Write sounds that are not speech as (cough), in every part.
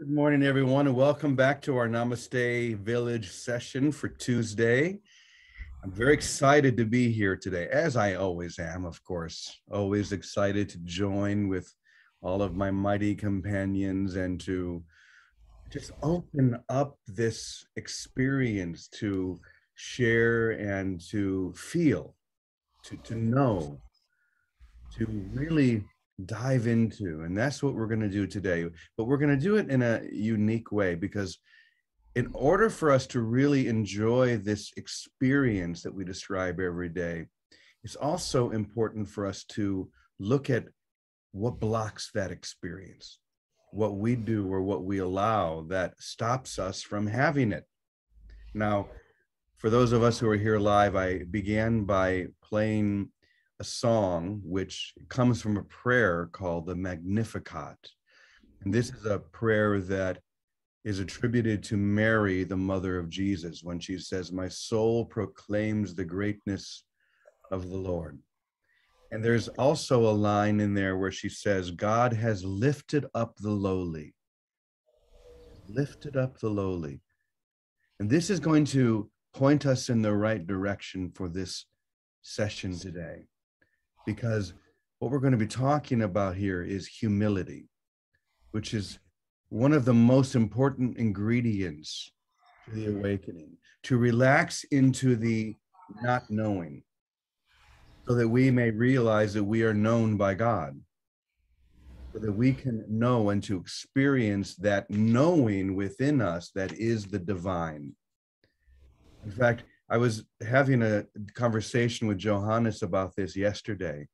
Good morning, everyone, and welcome back to our Namaste Village session for Tuesday. I'm very excited to be here today, as I always am, of course. Always excited to join with all of my mighty companions and to just open up this experience to share and to feel, to, to know, to really dive into. And that's what we're going to do today. But we're going to do it in a unique way because, in order for us to really enjoy this experience that we describe every day, it's also important for us to look at what blocks that experience, what we do or what we allow that stops us from having it. Now, for those of us who are here live, I began by playing a song which comes from a prayer called the Magnificat. And this is a prayer that is attributed to Mary, the mother of Jesus, when she says, My soul proclaims the greatness of the Lord. And there's also a line in there where she says, God has lifted up the lowly. Lifted up the lowly. And this is going to point us in the right direction for this session today because what we're going to be talking about here is humility, which is one of the most important ingredients to the awakening, to relax into the not knowing, so that we may realize that we are known by God, so that we can know and to experience that knowing within us that is the divine. In fact, I was having a conversation with Johannes about this yesterday,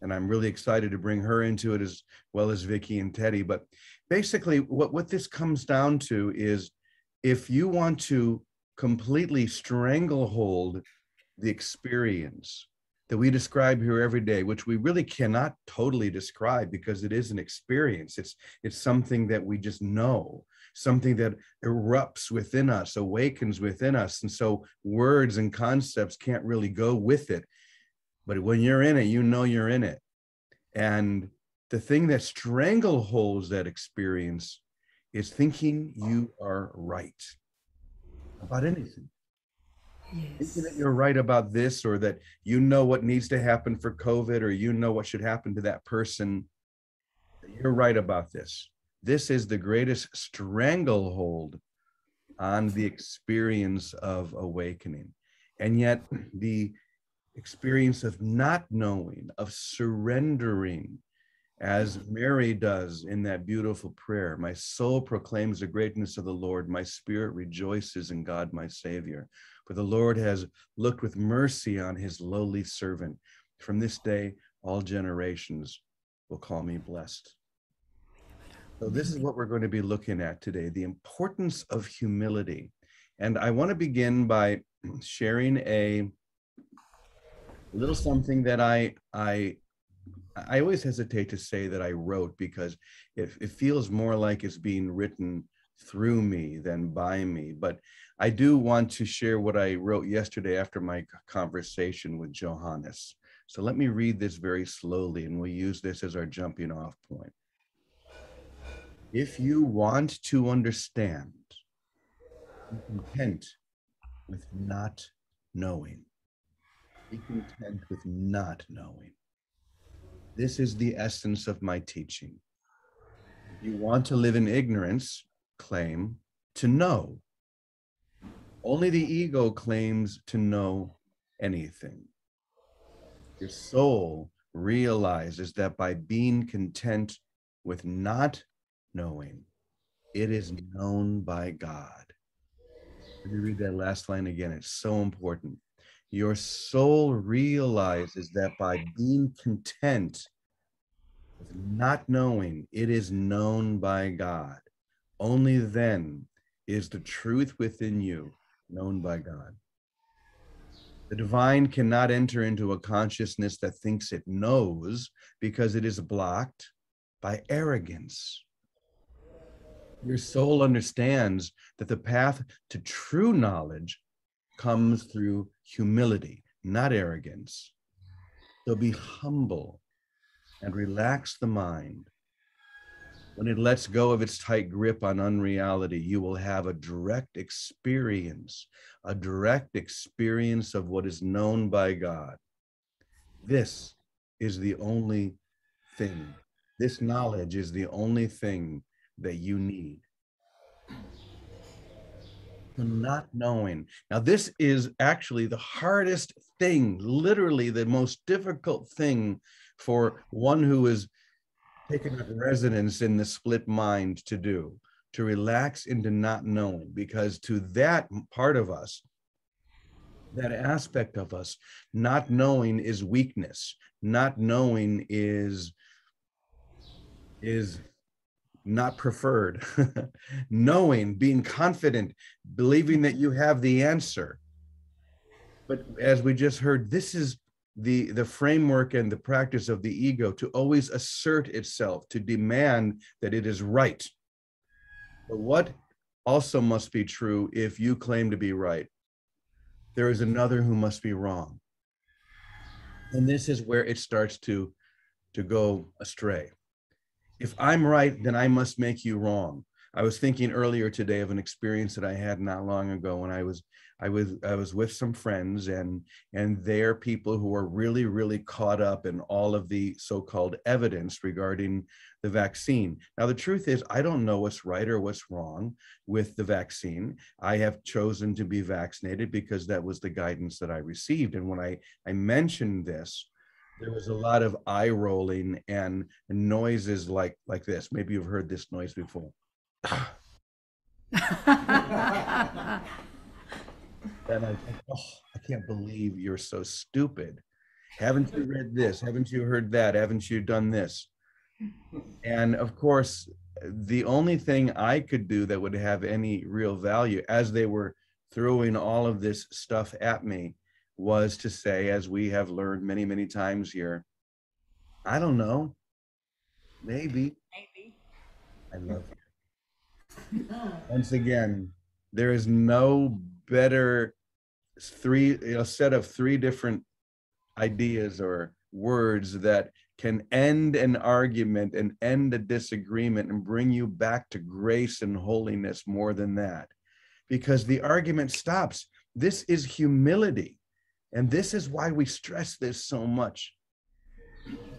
and I'm really excited to bring her into it as well as Vicky and Teddy. But basically, what, what this comes down to is if you want to completely stranglehold the experience that we describe here every day, which we really cannot totally describe because it is an experience. It's it's something that we just know something that erupts within us, awakens within us. And so words and concepts can't really go with it. But when you're in it, you know you're in it. And the thing that strangleholds that experience is thinking you are right about anything. Yes. Thinking that you're right about this, or that you know what needs to happen for COVID, or you know what should happen to that person. You're right about this. This is the greatest stranglehold on the experience of awakening. And yet, the experience of not knowing, of surrendering, as Mary does in that beautiful prayer My soul proclaims the greatness of the Lord, my spirit rejoices in God, my Savior. For the Lord has looked with mercy on his lowly servant. From this day, all generations will call me blessed. So, this is what we're going to be looking at today the importance of humility. And I want to begin by (clears throat) sharing a little something that I, I, I always hesitate to say that I wrote because it, it feels more like it's being written through me than by me. But I do want to share what I wrote yesterday after my conversation with Johannes. So let me read this very slowly and we'll use this as our jumping off point. If you want to understand, be content with not knowing. Be content with not knowing. This is the essence of my teaching. If you want to live in ignorance, claim to know. Only the ego claims to know anything. Your soul realizes that by being content with not knowing. It is known by God. Let me read that last line again. It's so important. Your soul realizes that by being content with not knowing, it is known by God. Only then is the truth within you known by God. The divine cannot enter into a consciousness that thinks it knows because it is blocked by arrogance. Your soul understands that the path to true knowledge comes through humility, not arrogance. So be humble and relax the mind. when it lets go of its tight grip on unreality, you will have a direct experience, a direct experience of what is known by God. This is the only thing. This knowledge is the only thing that you need. Not knowing. Now, this is actually the hardest thing, literally the most difficult thing for one who is taking up residence in the split mind to do, to relax into not knowing, because to that part of us, that aspect of us, not knowing is weakness. Not knowing is is not preferred. (laughs) knowing, being confident, believing that you have the answer. But as we just heard, this is the the framework and the practice of the ego to always assert itself to demand that it is right but what also must be true if you claim to be right there is another who must be wrong and this is where it starts to to go astray if i'm right then i must make you wrong i was thinking earlier today of an experience that i had not long ago when i was I was I was with some friends and and they're people who are really really caught up in all of the so-called evidence regarding the vaccine. Now the truth is I don't know what's right or what's wrong with the vaccine. I have chosen to be vaccinated because that was the guidance that I received and when I I mentioned this there was a lot of eye rolling and noises like like this. Maybe you've heard this noise before. and I think, oh, I can't believe you're so stupid. Haven't you read this? Haven't you heard that? Haven't you done this? And of course, the only thing I could do that would have any real value as they were throwing all of this stuff at me was to say, as we have learned many, many times here, I don't know. Maybe. Maybe. I love you. (laughs) Once again, there is no better three know set of three different ideas or words that can end an argument and end a disagreement and bring you back to grace and holiness more than that because the argument stops this is humility and this is why we stress this so much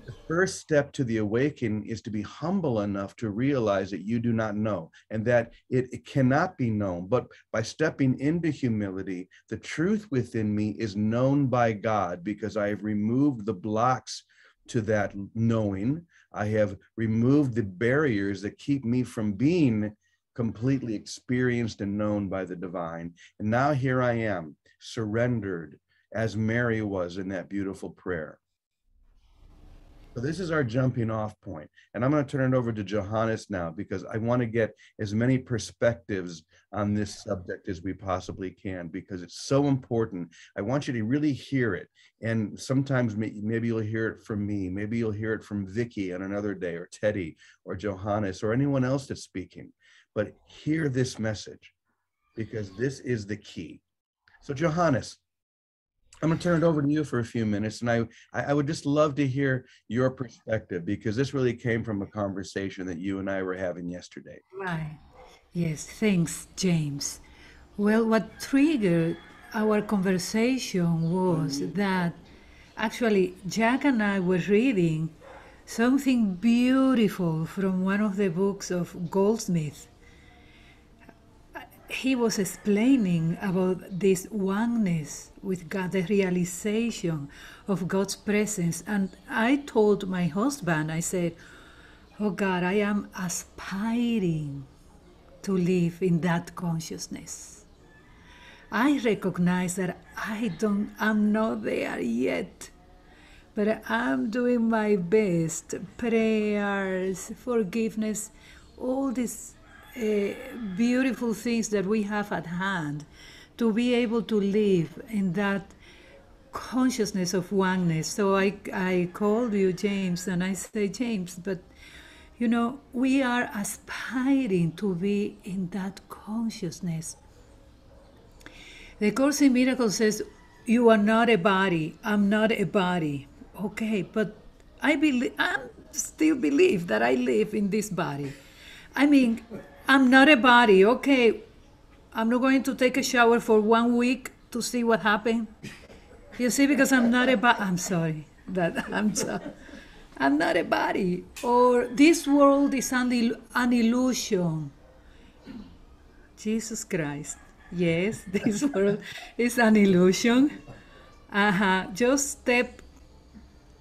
the first step to the awakening is to be humble enough to realize that you do not know and that it, it, cannot be known. But by stepping into humility, the truth within me is known by God because I have removed the blocks to that knowing. I have removed the barriers that keep me from being completely experienced and known by the divine. And now here I am, surrendered as Mary was in that beautiful prayer. So this is our jumping off point. And I'm going to turn it over to Johannes now because I want to get as many perspectives on this subject as we possibly can because it's so important. I want you to really hear it. And sometimes maybe you'll hear it from me. Maybe you'll hear it from Vicky on another day or Teddy or Johannes or anyone else that's speaking. But hear this message because this is the key. So Johannes, I'm going to turn it over to you for a few minutes, and I, I would just love to hear your perspective because this really came from a conversation that you and I were having yesterday. Right. Yes. Thanks, James. Well, what triggered our conversation was mm-hmm. that actually Jack and I were reading something beautiful from one of the books of Goldsmith he was explaining about this oneness with God, the realization of God's presence. And I told my husband, I said, Oh God, I am aspiring to live in that consciousness. I recognize that I don't, I'm not there yet, but I'm doing my best. Prayers, forgiveness, all these Uh, beautiful things that we have at hand to be able to live in that consciousness of oneness. So I, I called you, James, and I say, James, but you know, we are aspiring to be in that consciousness. The Course in Miracles says, You are not a body, I'm not a body. Okay, but I believe I still believe that I live in this body. I mean, I'm not a body. Okay, I'm not going to take a shower for one week to see what happened. You see, because I'm not a body. I'm sorry that (laughs) I'm so, I'm not a body. Or this world is an, il- an illusion. Jesus Christ. Yes, (laughs) this world is an illusion. Uh-huh. Just step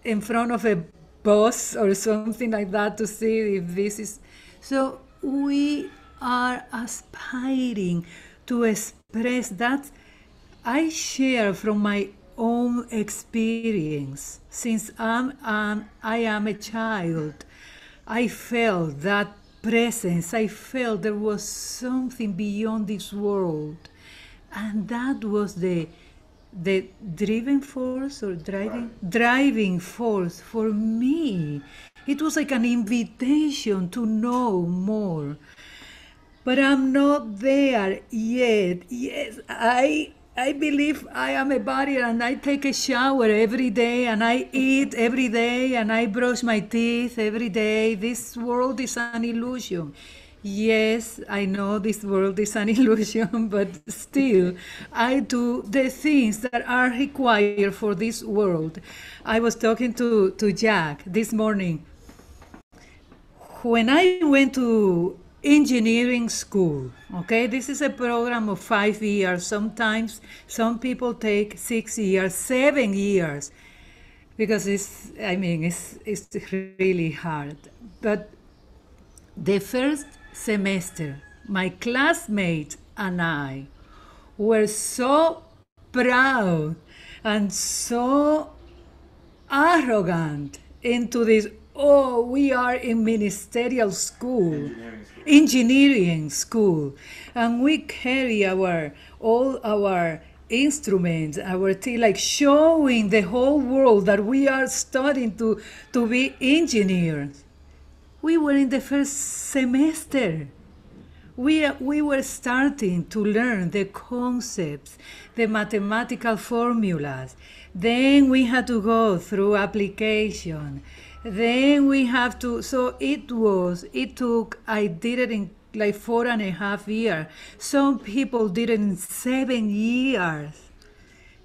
in front of a bus or something like that to see if this is. So we are aspiring to express that. I share from my own experience since I'm, um, I am a child. I felt that presence. I felt there was something beyond this world. And that was the the driving force or driving driving force for me. It was like an invitation to know more. But I'm not there yet. Yes, I I believe I am a body and I take a shower every day and I eat every day and I brush my teeth every day. This world is an illusion. Yes, I know this world is an (laughs) illusion, but still, I do the things that are required for this world. I was talking to, to Jack this morning. When I went to engineering school, okay, this is a program of five years. Sometimes some people take six years, seven years, because it's, I mean, it's, it's really hard. But the first semester, my classmates and I were so proud and so arrogant into this oh we are in ministerial school engineering school, and we carry our all our instruments our tea like showing the whole world that we are studying to to be engineers we were in the first semester. We, we were starting to learn the concepts, the mathematical formulas. Then we had to go through application. Then we have to, so it was, it took, I did it in like four and a half years. Some people did it in seven years.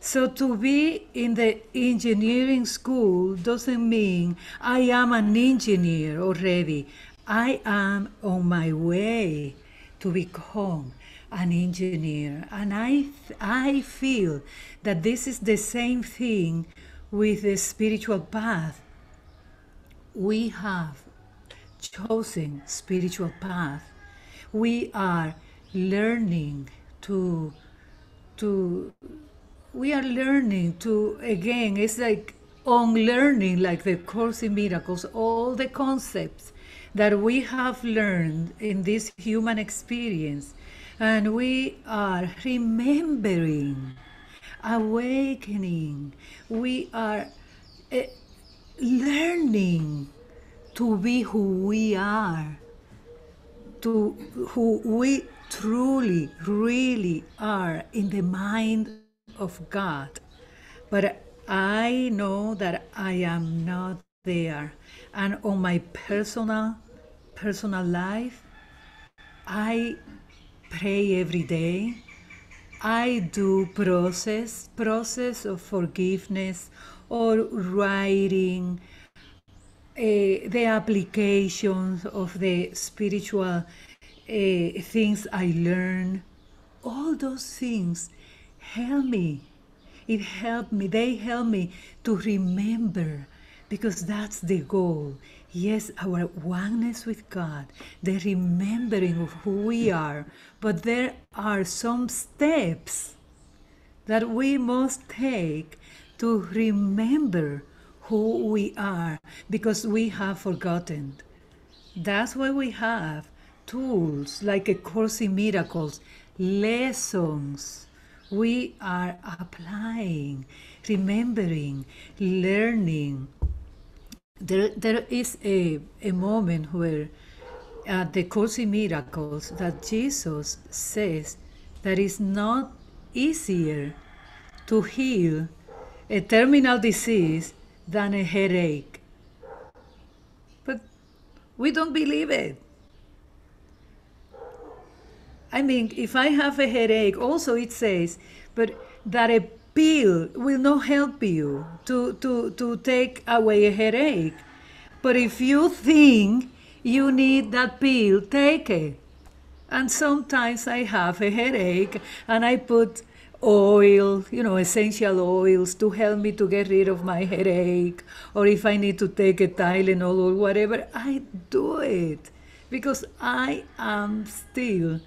So to be in the engineering school doesn't mean I am an engineer already. I am on my way to become an engineer. And I, I feel that this is the same thing with the spiritual path. We have chosen spiritual path. We are learning to to we are learning to again it's like unlearning like the course in miracles all the concepts that we have learned in this human experience and we are remembering awakening we are uh, learning to be who we are to who we truly really are in the mind of God. But I know that I am not there. And on my personal personal life, I pray every day. I do process process of forgiveness or writing uh, the applications of the spiritual uh, things I learn. All those things help me. It helped me. They help me to remember because that's the goal. Yes, our oneness with God, the remembering of who we are, but there are some steps that we must take to remember who we are because we have forgotten. That's why we have tools like A Course in Miracles, lessons we are applying, remembering, learning. There, there is a, a moment where at the Course in Miracles that Jesus says that it's not easier to heal a terminal disease than a headache. But we don't believe it. I mean, if I have a headache, also it says, but that a pill will not help you to, to, to take away a headache. But if you think you need that pill, take it. And sometimes I have a headache and I put oil, you know, essential oils to help me to get rid of my headache. Or if I need to take a Tylenol or whatever, I do it because I am still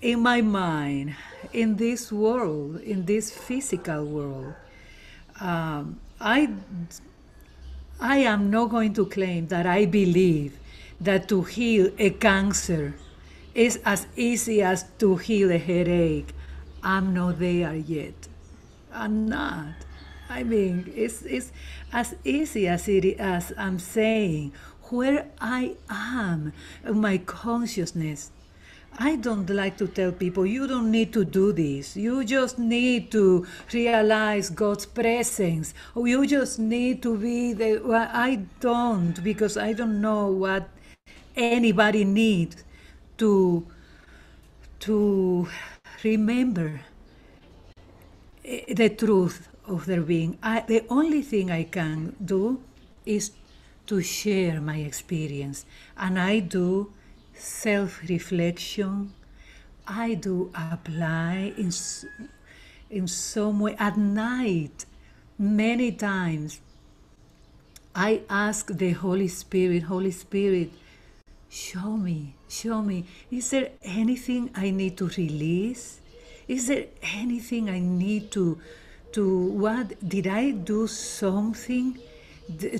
in my mind, in this world, in this physical world. Um, I, I am not going to claim that I believe that to heal a cancer is as easy as to heal a headache. I'm not there yet. I'm not. I mean, it's, it's as easy as it as I'm saying where I am, my consciousness. I don't like to tell people you don't need to do this. You just need to realize God's presence. Or you just need to be the. Well, I don't because I don't know what anybody needs to to remember the truth of their being. I, the only thing I can do is to share my experience, and I do self reflection. I do apply in, in some way at night, many times. I ask the Holy Spirit, Holy Spirit, show me, show me, is there anything I need to release? Is there anything I need to, to what? Did I do something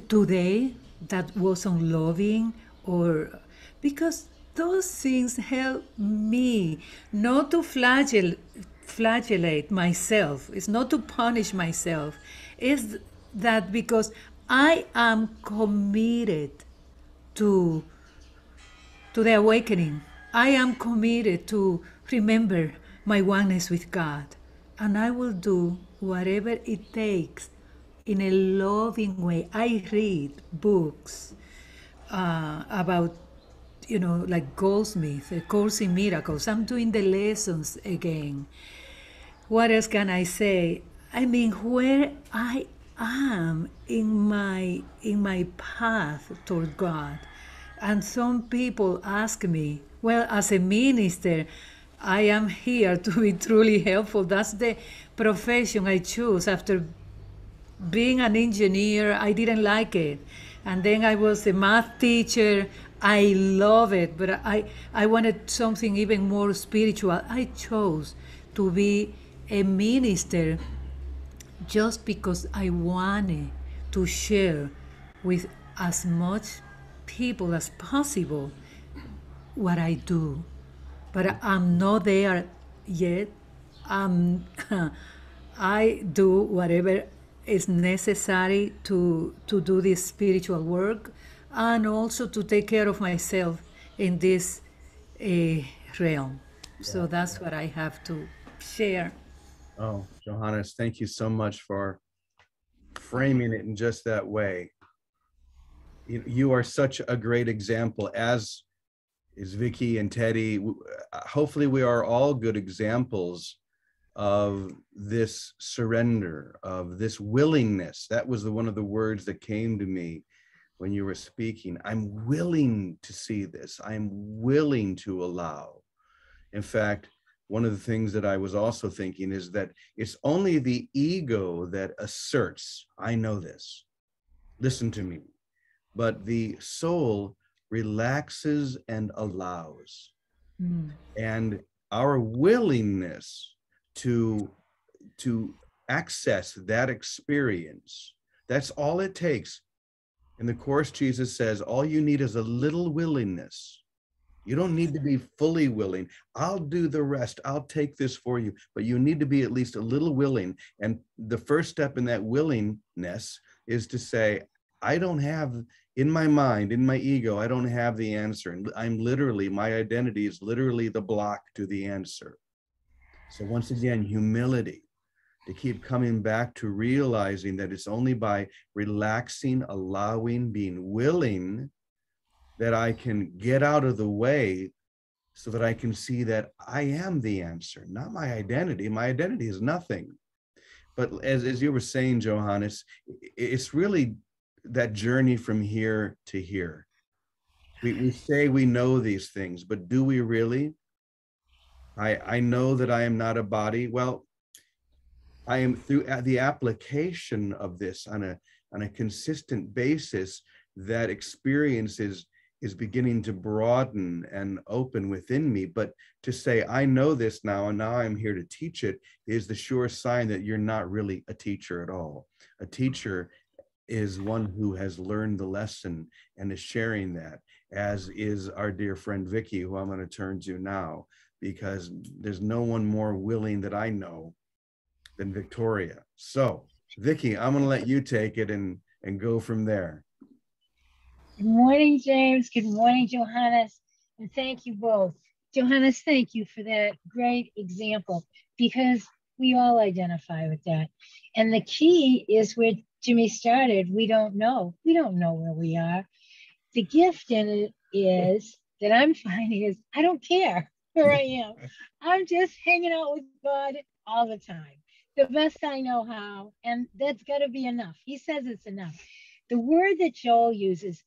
today that was unloving or because those things help me not to flagell, flagellate myself. It's not to punish myself. It's that because I am committed to, to the awakening. I am committed to remember my oneness with God. And I will do whatever it takes in a loving way. I read books uh, about you know, like Goldsmith, A Course in Miracles. I'm doing the lessons again. What else can I say? I mean, where I am in my in my path toward God. And some people ask me, well, as a minister, I am here to be truly helpful. That's the profession I choose after being an engineer. I didn't like it. And then I was a math teacher. I love it, but I, I wanted something even more spiritual. I chose to be a minister just because I wanted to share with as much people as possible what I do. But I'm not there yet. Um, (laughs) I do whatever is necessary to, to do this spiritual work and also to take care of myself in this uh, realm. So that's what I have to share. Oh, Johannes, thank you so much for framing it in just that way. You, are such a great example, as is Vicky and Teddy. Uh, hopefully, we are all good examples of this surrender, of this willingness. That was the, one of the words that came to me when you were speaking. I'm willing to see this. I'm willing to allow. In fact, one of the things that I was also thinking is that it's only the ego that asserts, I know this, listen to me. But the soul relaxes and allows. Mm. And our willingness to, to access that experience, that's all it takes. In the Course, Jesus says, all you need is a little willingness. You don't need to be fully willing. I'll do the rest. I'll take this for you. But you need to be at least a little willing. And the first step in that willingness is to say, I don't have in my mind, in my ego, I don't have the answer. And I'm literally, my identity is literally the block to the answer. So once again, humility to keep coming back to realizing that it's only by relaxing, allowing, being willing that I can get out of the way so that I can see that I am the answer, not my identity. My identity is nothing. But as, as you were saying, Johannes, it's really that journey from here to here. We, we say we know these things, but do we really? I, I know that I am not a body. Well, I am through uh, the application of this on a on a consistent basis that experience is is beginning to broaden and open within me but to say i know this now and now i'm here to teach it is the sure sign that you're not really a teacher at all a teacher is one who has learned the lesson and is sharing that as is our dear friend Vicky who I'm going to turn to now because there's no one more willing that I know than Victoria. So, Vicky, I'm going to let you take it and and go from there. Good morning, James. Good morning, Johannes. And thank you both. Johannes, thank you for that great example because we all identify with that. And the key is where Jimmy started. We don't know. We don't know where we are. The gift in it is that I'm (laughs) finding is I don't care where I am. I'm just hanging out with God all the time the best I know how, and that's got to be enough. He says it's enough. The word that Joel uses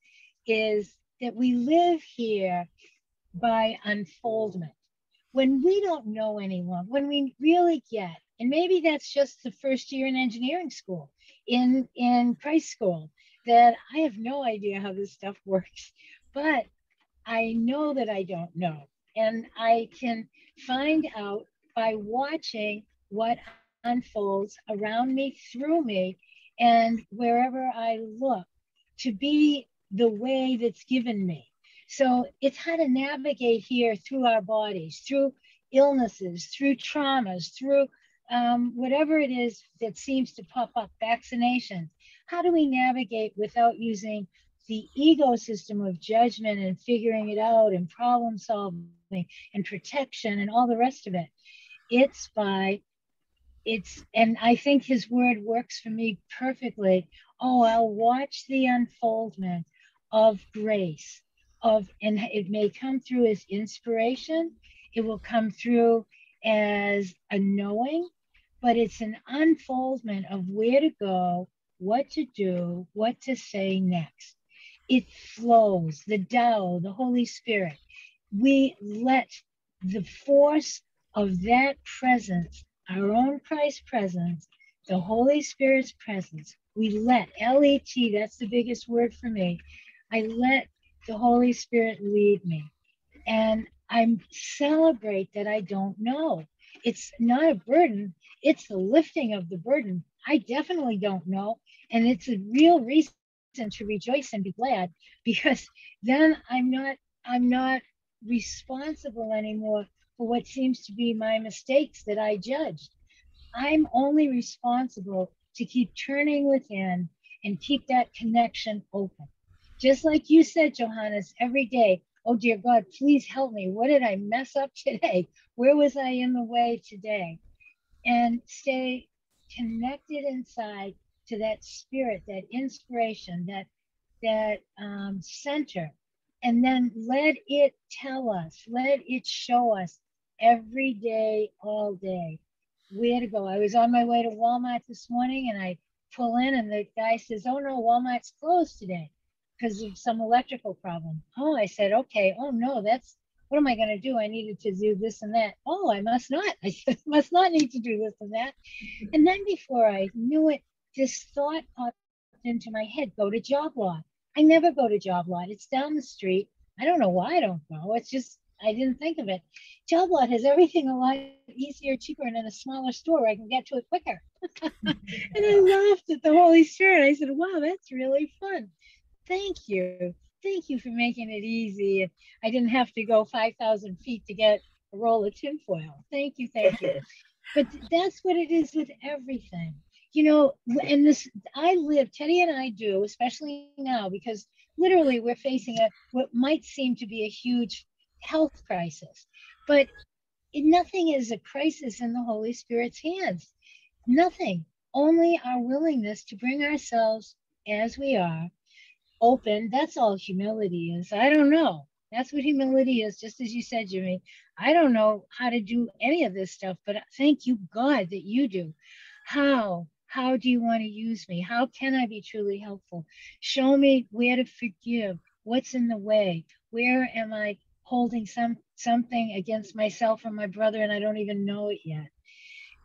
is that we live here by unfoldment. When we don't know anyone, when we really get, and maybe that's just the first year in engineering school, in in Christ school, that I have no idea how this stuff works, but I know that I don't know, and I can find out by watching what unfolds around me, through me, and wherever I look to be the way that's given me. So it's how to navigate here through our bodies, through illnesses, through traumas, through um, whatever it is that seems to pop up, vaccinations. How do we navigate without using the ecosystem of judgment and figuring it out and problem solving and protection and all the rest of it? It's by it's and I think his word works for me perfectly. Oh, I'll watch the unfoldment of grace of and it may come through as inspiration, it will come through as a knowing, but it's an unfoldment of where to go, what to do, what to say next. It flows, the Tao, the Holy Spirit. We let the force of that presence our own Christ presence, the Holy Spirit's presence. We let, L E T, that's the biggest word for me. I let the Holy Spirit lead me. And I celebrate that I don't know. It's not a burden, it's the lifting of the burden. I definitely don't know. And it's a real reason to rejoice and be glad because then I'm not I'm not responsible anymore for what seems to be my mistakes that I judged. I'm only responsible to keep turning within and keep that connection open. Just like you said, Johannes, every day, oh dear God, please help me. What did I mess up today? Where was I in the way today? And stay connected inside to that spirit, that inspiration, that that um, center, and then let it tell us, let it show us every day, all day, where to go. I was on my way to Walmart this morning and I pull in and the guy says, Oh no, Walmart's closed today because of some electrical problem. Oh, I said, Okay. Oh no, that's what am I going to do? I needed to do this and that. Oh, I must not. (laughs) I must not need to do this and that. Mm-hmm. And then before I knew it, this thought popped into my head go to job lot. I never go to job lot. It's down the street. I don't know why I don't go. It's just I didn't think of it. Job lot has everything a lot easier, cheaper, and in a smaller store I can get to it quicker. (laughs) and I (laughs) laughed at the Holy Spirit. I said, wow, that's really fun. Thank you. Thank you for making it easy. I didn't have to go 5,000 feet to get a roll of tinfoil. Thank you. Thank you. (laughs) but that's what it is with everything. You know, and this, I live, Teddy and I do, especially now, because literally we're facing a what might seem to be a huge health crisis. But it, nothing is a crisis in the Holy Spirit's hands. Nothing. Only our willingness to bring ourselves as we are, open. That's all humility is. I don't know. That's what humility is, just as you said, Jimmy. I don't know how to do any of this stuff, but thank you, God, that you do. How? How do you want to use me? How can I be truly helpful? Show me where to forgive. What's in the way? Where am I holding some something against myself or my brother and I don't even know it yet?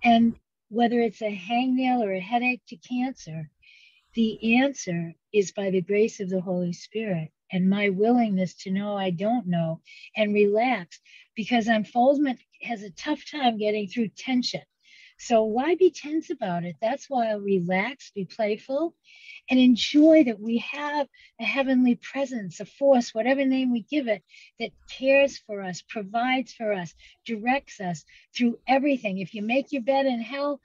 And whether it's a hangnail or a headache to cancer, the answer is by the grace of the Holy Spirit and my willingness to know I don't know and relax because unfoldment has a tough time getting through tension. So why be tense about it? That's why I'll relax, be playful, and enjoy that we have a heavenly presence, a force, whatever name we give it, that cares for us, provides for us, directs us through everything. If you make your bed in hell,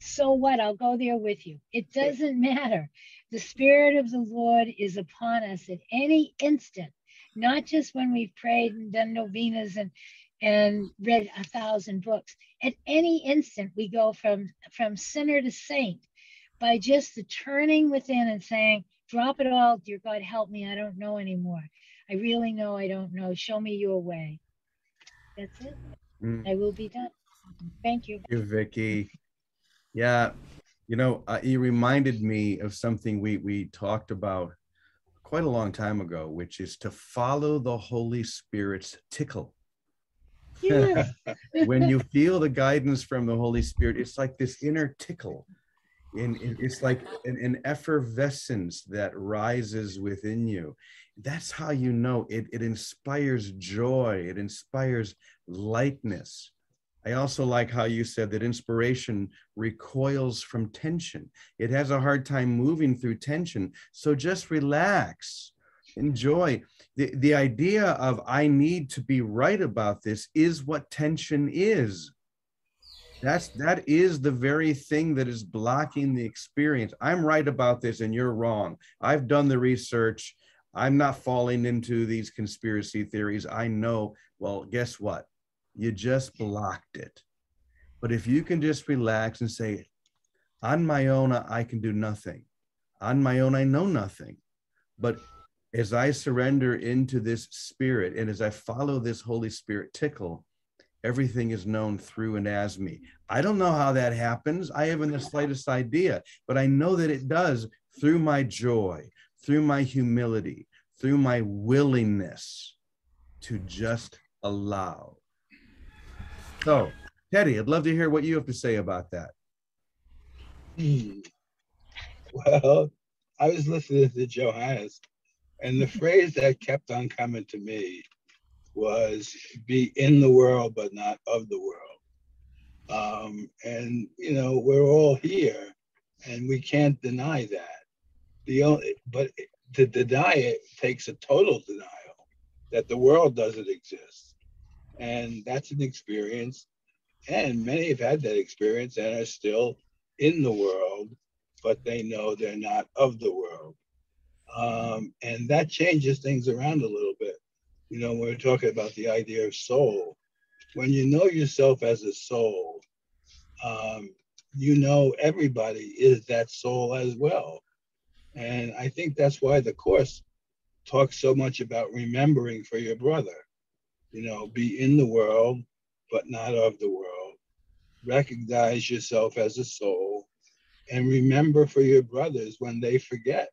so what? I'll go there with you. It doesn't matter. The Spirit of the Lord is upon us at any instant, not just when we've prayed and done novenas and and read a thousand books. At any instant, we go from, from sinner to saint by just the turning within and saying, Drop it all, dear God, help me. I don't know anymore. I really know I don't know. Show me your way. That's it. Mm. I will be done. Thank you. Thank you, Vicky. Yeah, you know, uh, you reminded me of something we we talked about quite a long time ago, which is to follow the Holy Spirit's tickle. (laughs) when you feel the guidance from the Holy Spirit, it's like this inner tickle. In, it's like an, an, effervescence that rises within you. That's how you know it, it inspires joy, it inspires lightness. I also like how you said that inspiration recoils from tension. It has a hard time moving through tension. So just relax, enjoy the, the idea of I need to be right about this is what tension is. That's that is the very thing that is blocking the experience. I'm right about this and you're wrong. I've done the research. I'm not falling into these conspiracy theories. I know. Well, guess what? You just blocked it. But if you can just relax and say, on my own, I can do nothing. On my own, I know nothing. But as I surrender into this spirit and as I follow this Holy Spirit tickle, everything is known through and as me. I don't know how that happens. I haven't the slightest idea, but I know that it does through my joy, through my humility, through my willingness to just allow. So, Teddy, I'd love to hear what you have to say about that. Hmm. Well, I was listening to Johannes and the (laughs) phrase that kept on coming to me was be in the world, but not of the world. Um, and, you know, we're all here and we can't deny that. The only, but to deny it takes a total denial that the world doesn't exist. And that's an experience. And many have had that experience and are still in the world, but they know they're not of the world. Um, and that changes things around a little bit. You know, we're talking about the idea of soul. When you know yourself as a soul, um, you know everybody is that soul as well. And I think that's why the Course talks so much about remembering for your brother. You know, be in the world, but not of the world. Recognize yourself as a soul and remember for your brothers when they forget.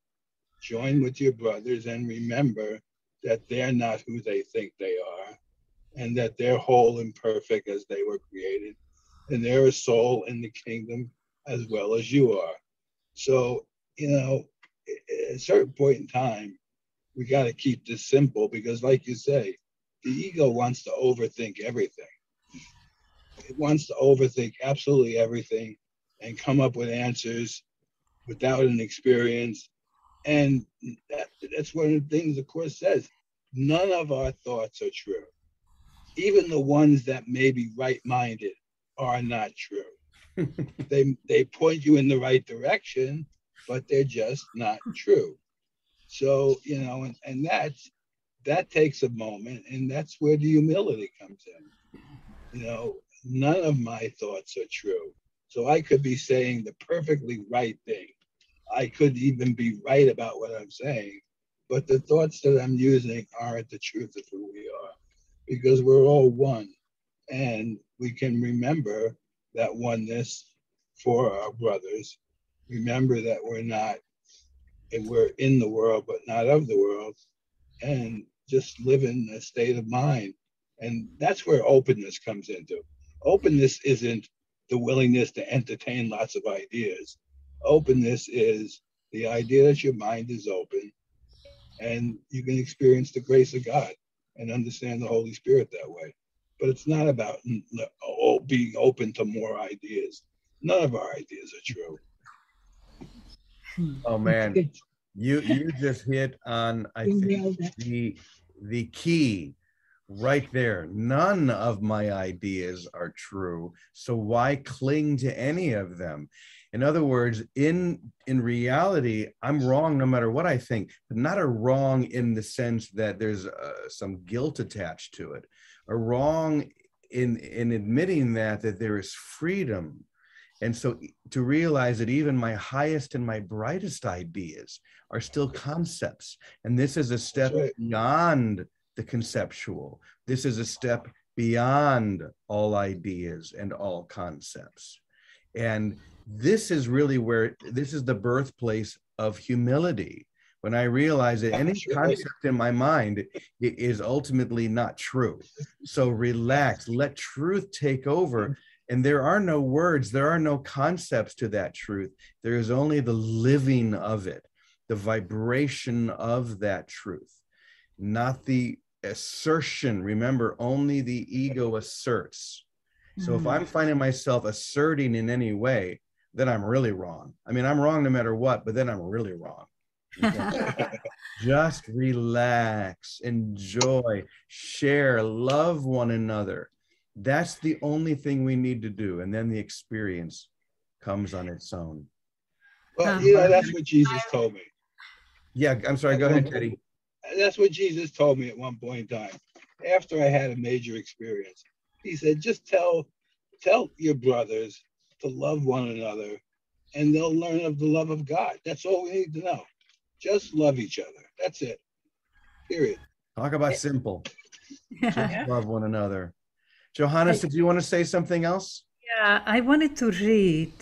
Join with your brothers and remember that they're not who they think they are and that they're whole and perfect as they were created. And they're a soul in the kingdom as well as you are. So you know at a certain point in time we got to keep this simple because like you say the ego wants to overthink everything it wants to overthink absolutely everything and come up with answers without an experience and that, that's one of the things the Course says. None of our thoughts are true. Even the ones that may be right minded are not true. (laughs) they, they point you in the right direction, but they're just not true. So, you know, and, and that's that takes a moment, and that's where the humility comes in. You know, none of my thoughts are true. So I could be saying the perfectly right thing I could even be right about what I'm saying, but the thoughts that I'm using aren't the truth of who we are because we're all one. And we can remember that oneness for our brothers. Remember that we're not, and we're in the world, but not of the world. And just live in a state of mind. And that's where openness comes into. Openness isn't the willingness to entertain lots of ideas. Openness is the idea that your mind is open and you can experience the grace of God and understand the Holy Spirit that way. But it's not about being open to more ideas. None of our ideas are true. Oh man, (laughs) you you just hit on I think the the key right there. None of my ideas are true. So why cling to any of them? In other words, in in reality, I'm wrong no matter what I think, but not a wrong in the sense that there's uh, some guilt attached to it. A wrong in in admitting that that there is freedom. And so to realize that even my highest and my brightest ideas are still concepts. And this is a step right. beyond the conceptual. This is a step beyond all ideas and all concepts. And this is really where this is the birthplace of humility. When I realize that any concept in my mind is ultimately not true. So relax, let truth take over. And there are no words, there are no concepts to that truth. There is only the living of it, the vibration of that truth, not the assertion. Remember, only the ego asserts. So if I'm mm. finding myself asserting in any way, then I'm really wrong. I mean, I'm wrong no matter what, but then I'm really wrong. (laughs) Just relax, enjoy, share, love one another. That's the only thing we need to do. And then the experience comes on its own. Well, um, you know, that's what Jesus told me. Yeah, I'm sorry. Go ahead, Teddy. That's what Jesus told me at one point in time. After I had a major experience, he said, just tell tell your brothers to love one another and they'll learn of the love of God. That's all we need to know. Just love each other. That's it. Period. Talk about simple. (laughs) Just love one another. Johannes, did you want to say something else? Yeah, I wanted to read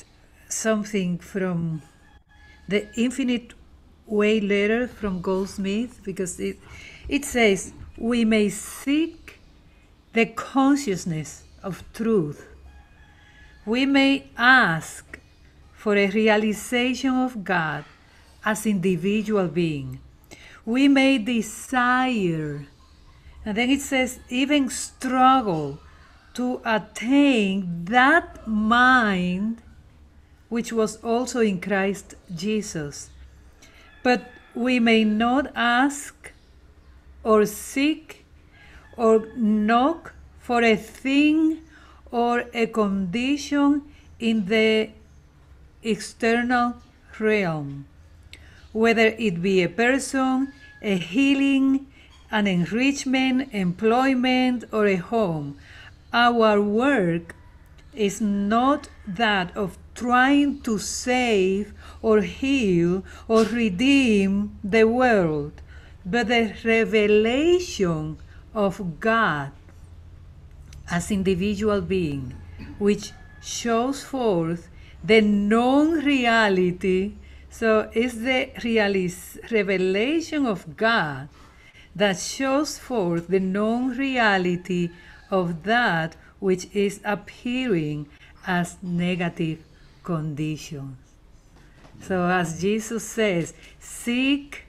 something from the Infinite Way letter from Goldsmith because it, it says, We may seek the consciousness of truth we may ask for a realization of God as individual being. We may desire, and then it says, even struggle to attain that mind which was also in Christ Jesus. But we may not ask or seek or knock for a thing or a condition in the external realm, whether it be a person, a healing, an enrichment, employment, or a home. Our work is not that of trying to save or heal or redeem the world, but the revelation of God as individual being, which shows forth the non-reality. So it's the revelation of God that shows forth the non-reality of that which is appearing as negative conditions. So as Jesus says, seek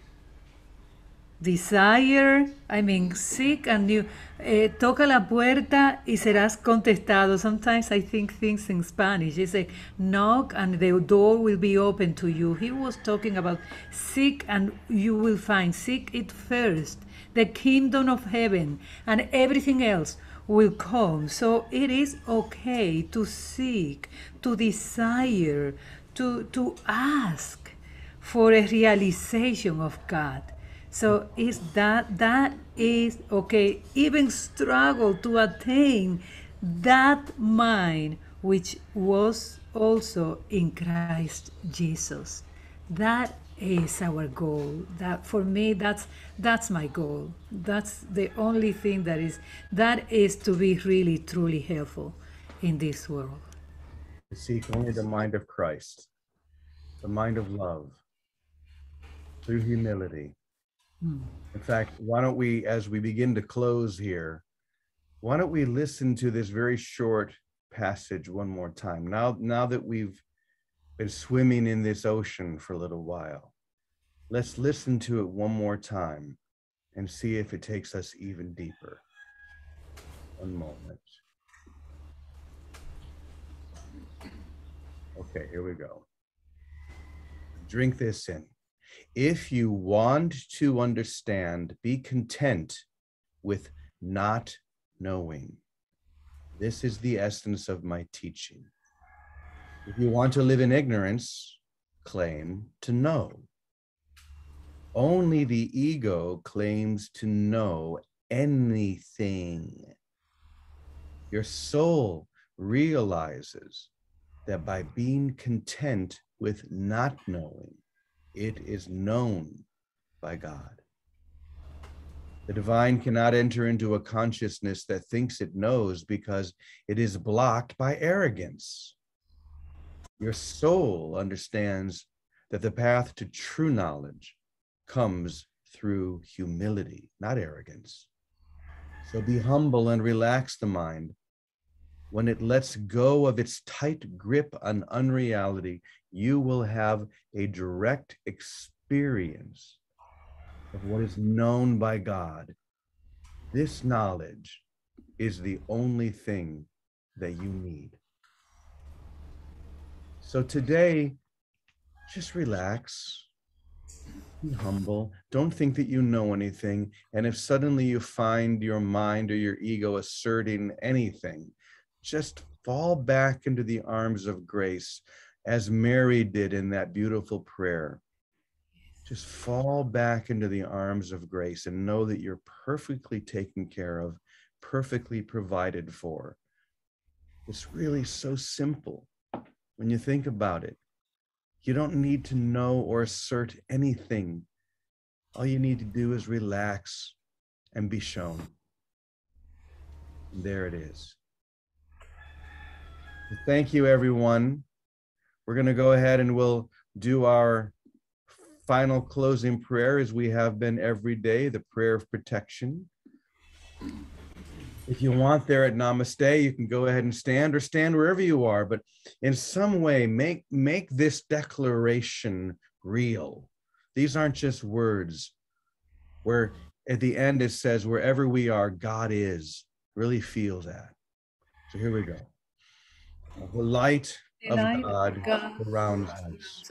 desire, I mean, seek and you eh, toca la puerta y serás contestado. Sometimes I think things in Spanish. They say, knock and the door will be open to you. He was talking about seek and you will find. Seek it first, the kingdom of heaven, and everything else will come. So it is okay to seek, to desire, to, to ask for a realization of God. So is that that is okay, even struggle to attain that mind which was also in Christ Jesus. That is our goal. That for me, that's that's my goal. That's the only thing that is that is to be really truly helpful in this world. To seek only the mind of Christ, the mind of love, through humility. Mm. In fact, why don't we, as we begin to close here, why don't we listen to this very short passage one more time? Now, now that we've been swimming in this ocean for a little while, let's listen to it one more time and see if it takes us even deeper. One moment. Okay, here we go. Drink this in. If you want to understand, be content with not knowing. This is the essence of my teaching. If you want to live in ignorance, claim to know. Only the ego claims to know anything. Your soul realizes that by being content with not knowing, it is known by God. The divine cannot enter into a consciousness that thinks it knows because it is blocked by arrogance. Your soul understands that the path to true knowledge comes through humility, not arrogance. So be humble and relax the mind. When it lets go of its tight grip on unreality, you will have a direct experience of what is known by God. This knowledge is the only thing that you need. So today, just relax, be humble. Don't think that you know anything. And if suddenly you find your mind or your ego asserting anything, just fall back into the arms of grace as Mary did in that beautiful prayer. Just fall back into the arms of grace and know that you're perfectly taken care of, perfectly provided for. It's really so simple when you think about it. You don't need to know or assert anything. All you need to do is relax and be shown. There it is. Thank you, everyone. We're going to go ahead and we'll do our final closing prayer as we have been every day, the prayer of protection. If you want there at Namaste, you can go ahead and stand or stand wherever you are, but in some way make make this declaration real. These aren't just words. Where at the end it says, wherever we are, God is. Really feel that. So here we go. The light of God, God around us.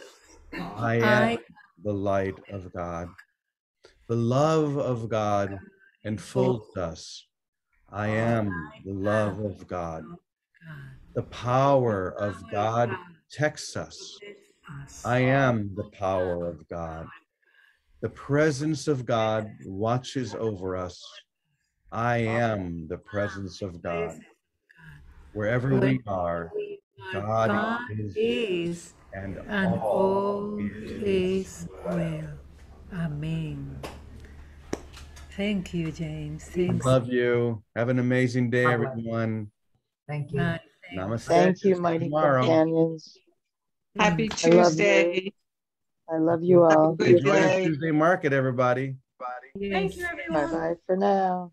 I am the light of God. The love of God enfolds us. I oh am the love of God. Oh the power of God protects us. I oh am the power of God. The presence of God watches over us. I am the presence of God. Wherever we are, God, God is, is and, and all all is is well. Amen. Thank you, James. Thanks. Love you. Have an amazing day, Bye-bye. everyone. Thank you. Bye. Namaste. Thank you, See mighty tomorrow. companions. Happy I love Tuesday. I love you all. Good Enjoy the day. Tuesday market, everybody. Yes. Thank you, everyone. Bye bye for now.